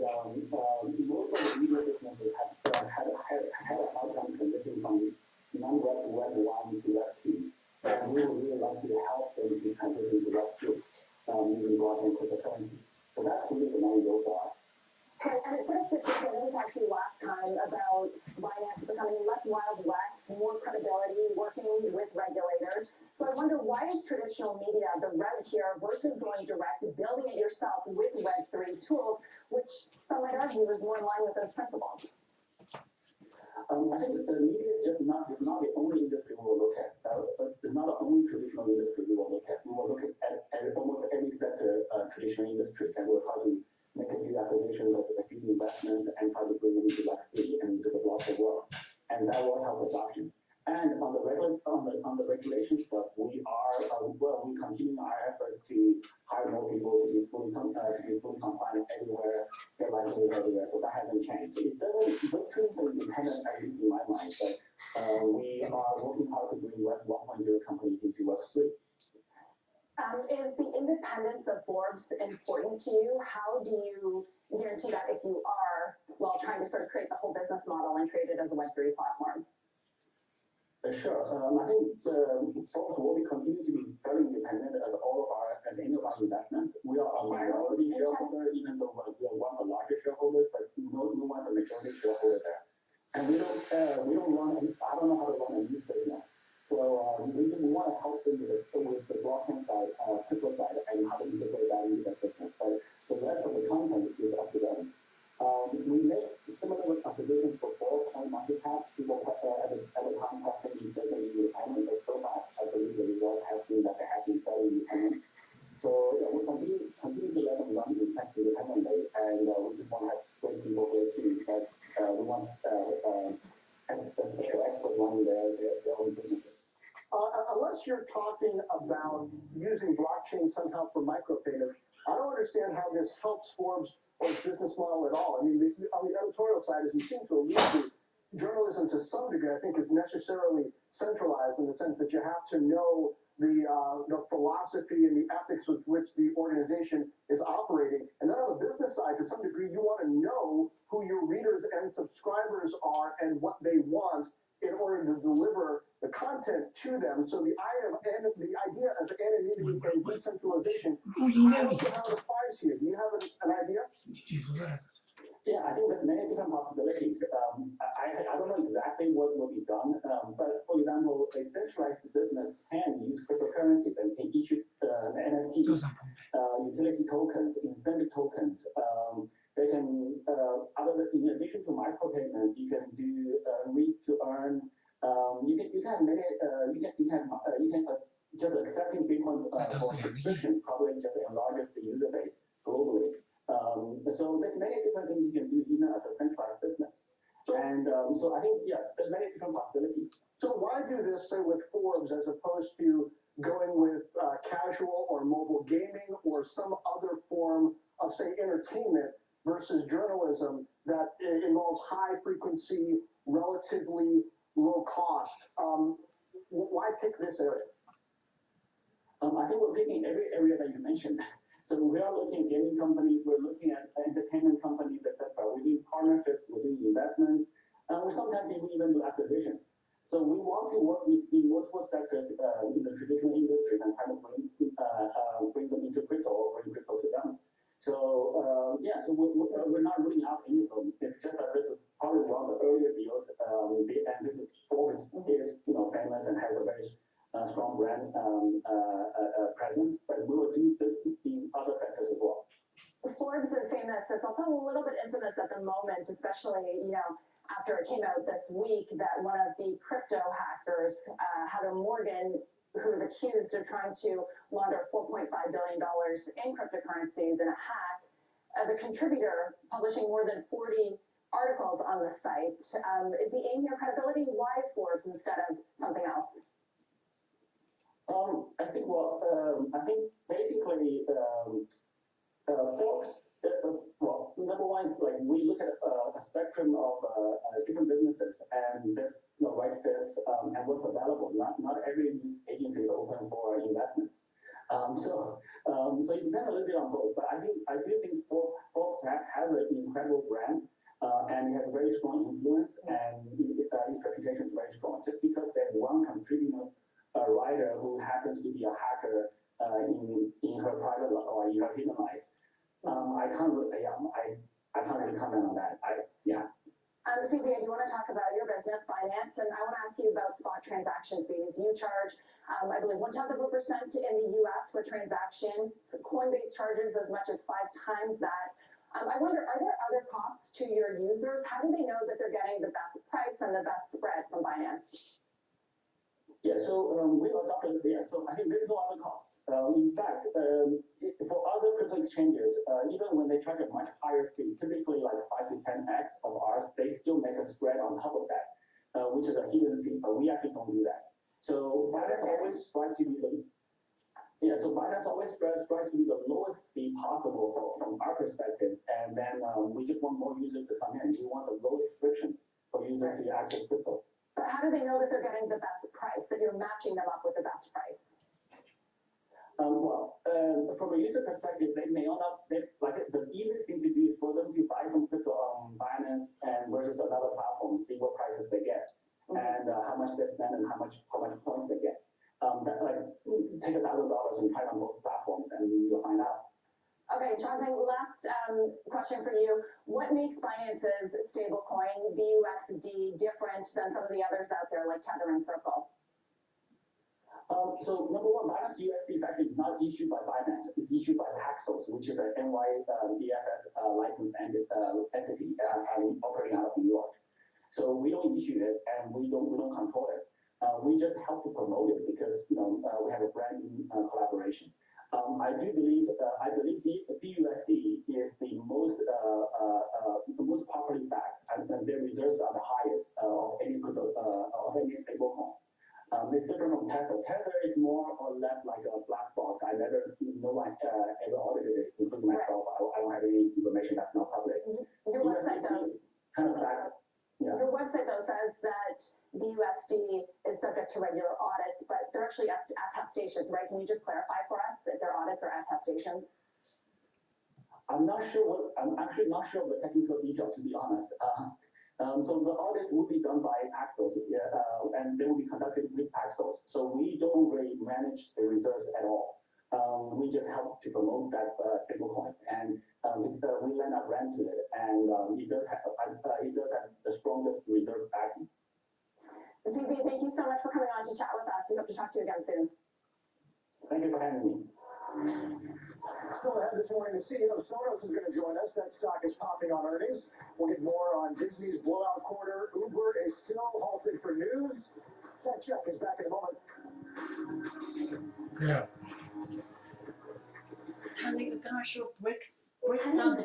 most of the media businesses have had, a hard time transitioning from non-web to web one to web two. And we would really like to help them to transition to web two, using blockchain cryptocurrencies. So that's really the main goal for us. And, and it sort of fits into what we talked to you last time about Binance becoming less Wild West, more credibility, working with regulators. So I wonder why is traditional media the route here versus going direct, building it yourself with Web3 tools, which some might argue is more in line with those principles? Um, I think the media is just not, not the only industry we will look at. Uh, it's not the only traditional industry we will look at. We will look at, at, at almost every sector, uh, traditional industries, and we'll try to make a few acquisitions of a few investments and try to bring them into Web3 and into the blockchain world. And that will help adoption. And on the regular, on the, on the regulation stuff, we are, uh, well, we continue our efforts to hire more people to be fully, com- uh, to be fully compliant everywhere, get licenses everywhere. So that hasn't changed. It doesn't, those tools are independent, at least in my mind, but uh, we are working hard to bring Web 1.0 companies into Web 3. Um, is the independence of Forbes important to you? How do you guarantee that if you are, while trying to sort of create the whole business model and create it as a Web3 platform? Sure. Um, I think uh, Forbes will be continue to be very independent as all of our, as any of our investments. We are a minority shareholder, even though we are one of the largest shareholders, but no, no one's a majority shareholder there. And we don't, uh, we don't run, I don't know how to run a news business. So uh, we, we want to you're talking about using blockchain somehow for micropayments, I don't understand how this helps Forbes or its business model at all. I mean, the, on the editorial side, as you seem to allude to, journalism to some degree, I think, is necessarily centralized in the sense that you have to know the uh, the philosophy and the ethics with which the organization is operating. And then on the business side, to some degree, you want to know who your readers and subscribers are and what they want in order to deliver the content to them. So the idea of the idea of anonymity and decentralization how it applies here. Do you have an, an idea? Yeah, I think there's many different possibilities. Um, I, I don't know exactly what will be done, um, but for example, a centralized business can use cryptocurrencies and can issue uh, NFTs, uh, utility tokens, incentive tokens. Um, they can uh, other in addition to micropayments, you can do uh, read to earn. Um, you can you can have many uh, you can you can uh, you can uh, just accepting Bitcoin uh, for subscription probably just enlarges the user base globally. Um, so there's many different things you can do even as a centralized business. And um, so I think yeah, there's many different possibilities. So why do this, say, with Forbes as opposed to going with uh, casual or mobile gaming or some other form of, say, entertainment versus journalism that involves high frequency, relatively low cost? Um, why pick this area? Um, I think we're picking every area that you mentioned. So we are looking at gaming companies, we're looking at entertainment companies, etc. We're doing partnerships, we're doing investments, and we sometimes even even do acquisitions. So we want to work with in multiple sectors uh, in the traditional industry and try to bring uh, uh, bring them into crypto or bring crypto to them. So uh, yeah, so we're, we're not ruling out any of them. It's just that this is probably one of the earlier deals. Um, the, and this is Forbes is you know famous and has a very uh, strong brand um, uh, uh, uh, presence, but we will do this in other sectors as well. Forbes is famous. It's also a little bit infamous at the moment, especially you know after it came out this week that one of the crypto hackers, uh, Heather Morgan, who was accused of trying to launder 4.5 billion dollars in cryptocurrencies in a hack, as a contributor, publishing more than 40 articles on the site. Um, is he aiming your credibility? Why Forbes instead of something else? Um, I think well, um, I think basically um, uh, Forbes. Uh, well, number one is like we look at uh, a spectrum of uh, uh, different businesses and there's right fits um, and what's available. Not not every agency is open for investments. Um, so, um, so it depends a little bit on both, but I think, I do think Fo- Forbes ha- has an incredible brand. Uh, and it has a very strong influence and uh, its reputation is very strong. Just because they have one contributor, a writer who happens to be a hacker, uh, in, in her private life or in her hidden life. Um, I can't, yeah, I, I can't really comment on that. I, yeah. Um, Cynthia, do you want to talk about your business finance? And I want to ask you about spot transaction fees. You charge, um, I believe, one tenth of a percent in the US for transaction. So Coinbase charges as much as five times that. Um, I wonder, are there other costs to your users? How do they know that they're getting the best price and the best spread from Binance? Yeah, so um, we adopted there. So I think there's no other costs. Uh, in fact, um, for other crypto exchanges, uh, even when they charge a much higher fee, typically like five to ten x of ours, they still make a spread on top of that, uh, which is a hidden fee. But we actually don't do that. So Binance always strives to be the yeah, so Binance always strives, to be the lowest fee possible from, from our perspective, and then um, we just want more users to come in. We want the lowest friction for users to access crypto. But how do they know that they're getting the best price, that you're matching them up with the best price? Um, well, um, from a user perspective, they may not, they, like, the easiest thing to do is for them to buy some crypto on Binance and versus another platform, see what prices they get. And uh, how much they spend and how much, how much points they get. Um, that, like, take a thousand dollars and try it on both platforms and you'll find out. Okay, Jonathan, last um, question for you. What makes Binance's stablecoin BUSD different than some of the others out there like Tether and Circle? Um, so number one, Binance USD is actually not issued by Binance. It's issued by Paxos, which is a NYDFS uh, licensed ent- uh, entity uh, um, operating out of New York. So we don't issue it and we don't we don't control it. Uh, we just help to promote it because you know uh, we have a brand new uh, collaboration. Um, I do believe uh, I believe B, BUSD is the most uh, uh, uh, the most popularly backed and, and their reserves are the highest uh, of any crypto uh, of any stablecoin. Um, it's different from Tether. Tether is more or less like a black box. I never, no one uh, ever audited it, including myself. I, I don't have any information that's not public. Your website kind of your website though says that BUSD is subject to regular audits, but they're actually attestations, right? Can you just clarify for us if they're audits or attestations? I'm not sure I'm actually not sure of the technical detail, to be honest. Uh, um, so the audits will be done by Paxos, uh, and they will be conducted with Paxos. So we don't really manage the reserves at all. Um, we just help to promote that uh, stablecoin, and um, it, uh, we lend our brand to it, and um, it does have uh, uh, it does have the strongest reserve backing. CZ, thank you so much for coming on to chat with us. We hope to talk to you again soon. Thank you for having me. Still ahead this morning, the CEO of Sonos is going to join us. That stock is popping on earnings. We'll get more on Disney's blowout quarter. Uber is still halted for news. Tech Check is back in a moment. Yeah. Can I, can I show break break down